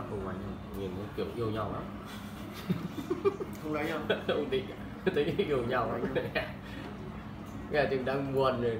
chắc không lấy nhau nhìn như kiểu yêu nhau lắm. Không lấy nhau. Không định. Thấy yêu nhau lắm. Nghe chừng đang buồn rồi.